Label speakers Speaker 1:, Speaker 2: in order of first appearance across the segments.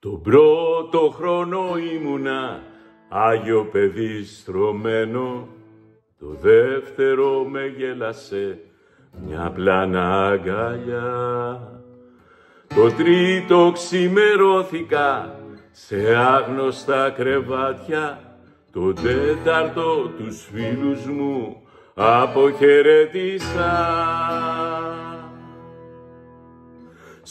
Speaker 1: Τον πρώτο χρόνο ήμουνα Άγιο παιδί στρωμένο. Το δεύτερο με γέλασε μια πλάνα αγκαλιά. Το τρίτο ξημερώθηκα σε άγνωστα κρεβάτια. Το τέταρτο τους φίλους μου αποχαιρετήσα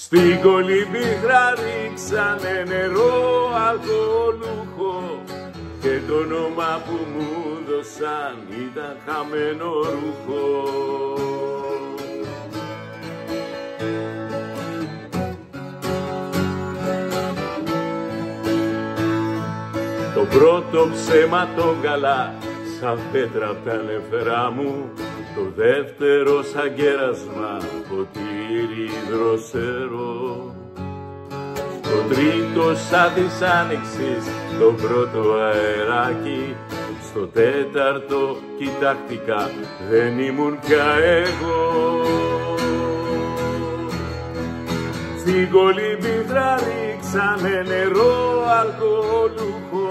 Speaker 1: στην κολυμπήχρα ρίξανε νερό αλκοολούχο και το όνομα που μου δώσαν ήταν χαμένο ρούχο. Το πρώτο ψέμα το καλά σαν πέτρα απ' τα νεφρά μου το δεύτερο σαν κέρασμα ποτήρι δροσερό. Το τρίτο σαν της άνοιξης το πρώτο αεράκι στο τέταρτο κοιτακτικά δεν ήμουν πια εγώ. Στην κολυμπήθρα ρίξανε νερό αλκοολούχο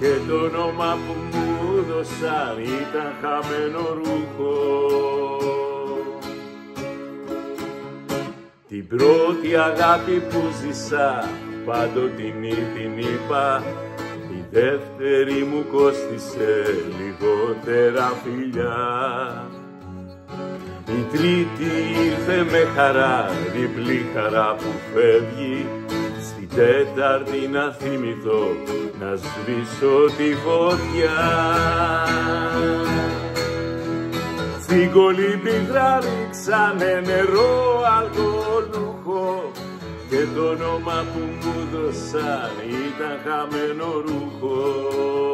Speaker 1: και το όνομα που μου δώσαν ήταν χαμένο ρούχο. Την πρώτη αγάπη που ζήσα πάντοτε την είπα. Η δεύτερη μου κόστισε λιγότερα φιλιά. Η τρίτη ήρθε με χαρά, διπλή χαρά που φεύγει. Στην τέταρτη να θυμηθώ, να σβήσω τη φωτιά. Στην κολυμπήθρα ρίξανε νερό αλκοολούχο. Και το όνομα που μου δώσαν ήταν χαμένο ρούχο